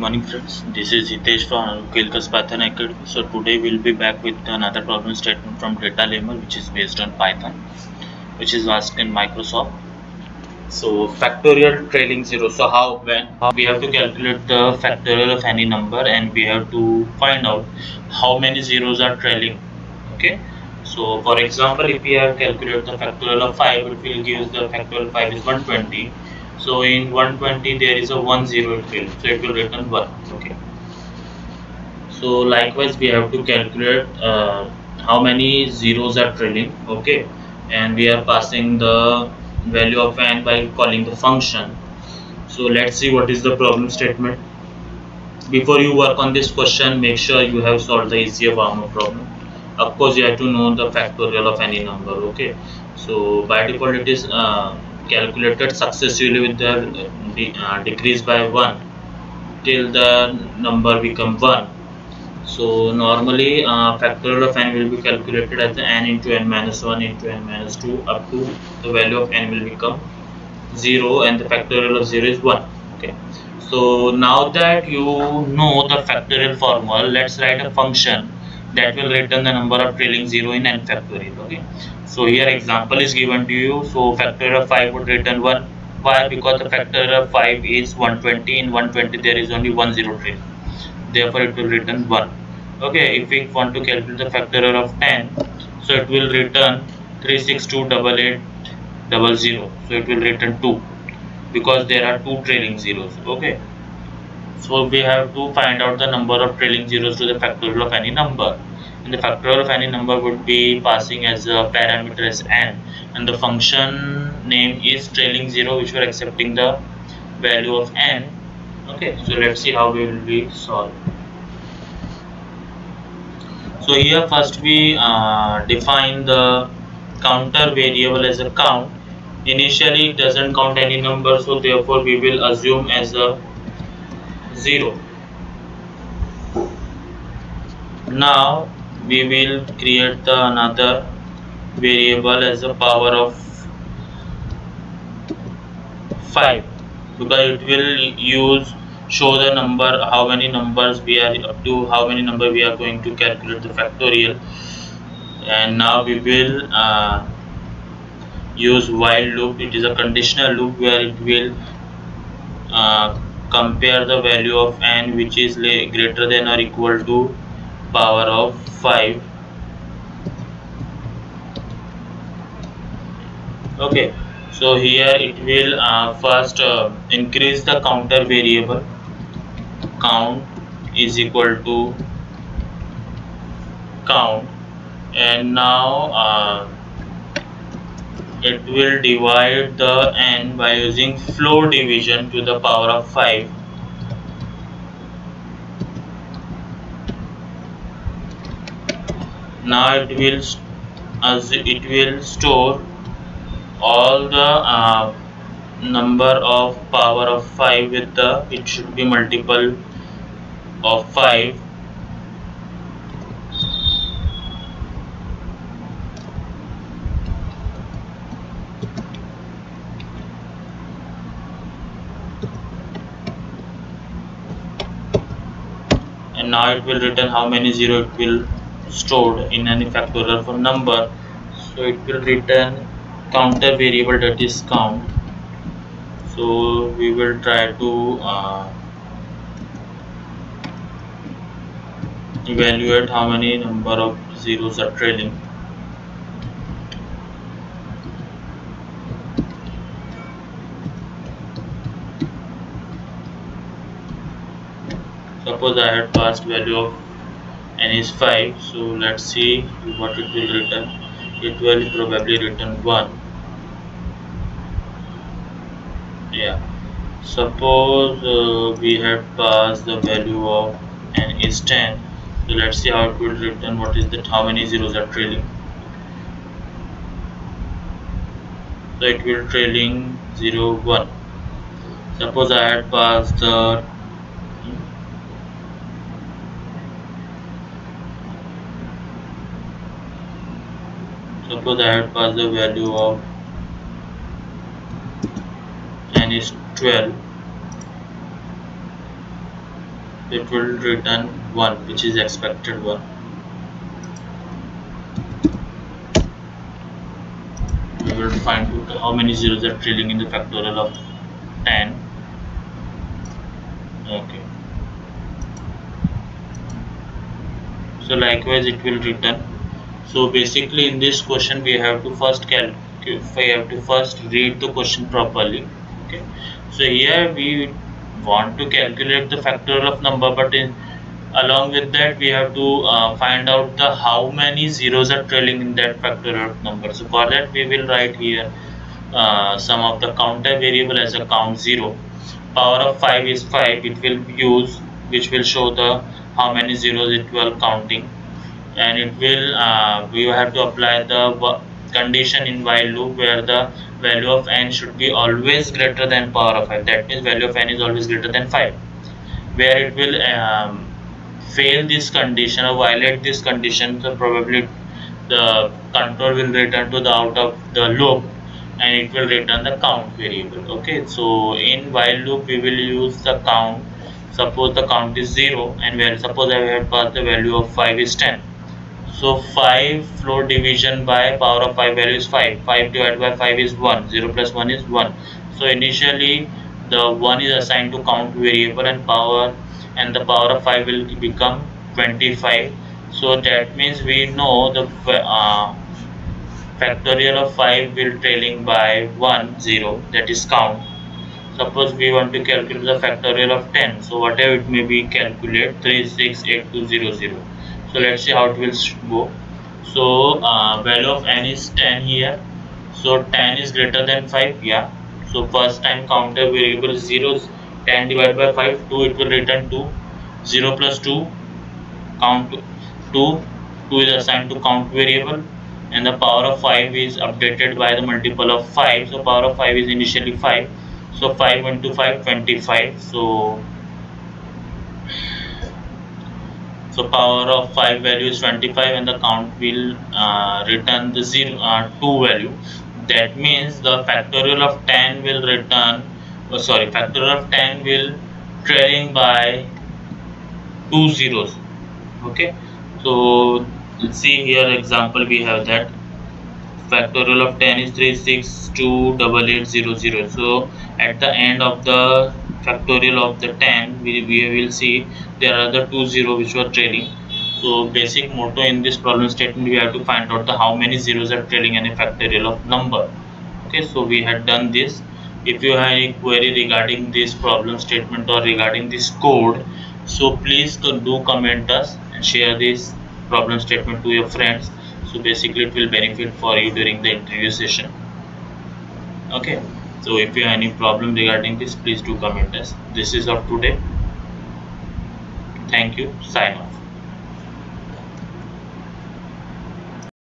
morning friends. This is Hitesh from Kelkars Python Academy so today we'll be back with another problem statement from DataLemur which is based on Python which is asked in Microsoft. So factorial trailing zero. So how when? We have to calculate the factorial of any number and we have to find out how many zeros are trailing. Okay? So for example if we have calculated the factorial of 5 it will give the factorial 5 is 120 so in 120 there is a 1 0 it will so it will return 1 okay. So likewise we have to calculate uh, how many zeros are trailing. Okay. And we are passing the value of n by calling the function. So let's see what is the problem statement. Before you work on this question make sure you have solved the easier problem. Of course you have to know the factorial of any number. Okay. So by default it is uh, calculated successively with the uh, decrease by 1 till the number become 1 so normally uh, factorial of n will be calculated as n into n minus 1 into n minus 2 up to the value of n will become 0 and the factorial of 0 is 1 okay? So now that you know the factorial formula let's write a function that will return the number of trailing 0 in n factorial okay? So here example is given to you. So factorial of 5 would return 1 why? Because the factorial of 5 is 120 in 120 there is only one zero trail therefore it will return 1 okay? If we want to calculate the factorial of 10 so it will return 3628800 so it will return 2 because there are two trailing zeros okay so we have to find out the number of trailing zeros to the factorial of any number. And the factorial of any number would be passing as a parameter as n. And the function name is trailing 0 which we are accepting the value of n. Okay so let's see how we will be solve so here first we uh, define the counter variable as a count. Initially it doesn't count any number so therefore we will assume as a 0 now we will create the another variable as a power of 5 because it will use show the number how many numbers we are up to how many number we are going to calculate the factorial. And now we will uh, use while loop. It is a conditional loop where it will uh, compare the value of n which is greater than or equal to power of 5 okay so here it will uh, first uh, increase the counter variable. Count is equal to count. And now uh, it will divide the n by using floor division to the power of 5 now it will as it will store all the uh, number of power of 5 with the it should be multiple of 5 and now it will return how many zero it will stored in any factorial for number. So it will return counter variable that is count. So we will try to uh, evaluate how many number of zeros are trailing suppose I had passed value of n is 5 so let's see what it will return it will probably return 1 yeah. Suppose uh, we have passed the value of n is 10 so let's see how it will return what is that? How many zeros are trailing? So it will trailing 0 1 suppose I had passed the suppose I had passed the value of n is 12 it will return 1 which is expected one. We will find out how many zeros are trailing in the factorial of 10 okay. So likewise it will return so basically in this question we have to first calculate we have to first read the question properly okay? So here we want to calculate the factorial of number but in along with that we have to uh, find out the how many zeros are trailing in that factorial of number. So for that we will write here uh, some of the counter variable as a count 0 power of 5 is 5 it will use which will show the how many zeros it will counting and it will uh, we have to apply the condition in while loop where the value of n should be always greater than power of 5 that means value of n is always greater than 5 where it will um, fail this condition or violate this condition so probably the control will return to the out of the loop and it will return the count variable. Okay so in while loop we will use the count. Suppose the count is 0 and where suppose I have passed the value of 5 is 10 so 5 floor division by power of 5 value is 5 5 divided by 5 is 1 0 plus 1 is 1 so initially the 1 is assigned to count variable and power and the power of 5 will become 25 so that means we know the uh, factorial of 5 will trailing by 1 0 that is count. Suppose we want to calculate the factorial of 10 so whatever it may be calculate 3 6 8 2 0 0 so let's see how it will go. So uh, value of n is 10 here. So 10 is greater than 5 yeah. So first time counter variable 0 10 divided by 5 2 it will return 2 0 plus 2 count 2 2 is assigned to count variable. And the power of 5 is updated by the multiple of 5 so power of 5 is initially 5 so 5 into 5 25 so so power of 5 value is 25 and the count will uh, return the 0 uh, 2 value. That means the factorial of 10 will return oh, sorry factorial of 10 will trailing by two zeros. Okay? So see here example we have that. Factorial of 10 is 3628800 so at the end of the factorial of the 10 we, we will see there are the two zero which were trailing. So basic motto in this problem statement we have to find out the how many zeros are trailing any factorial of number. Okay so we had done this. If you have any query regarding this problem statement or regarding this code so please do comment us and share this problem statement to your friends. So basically it will benefit for you during the interview session. Okay so if you have any problem regarding this please do comment us. This is of today. Thank you. Sign off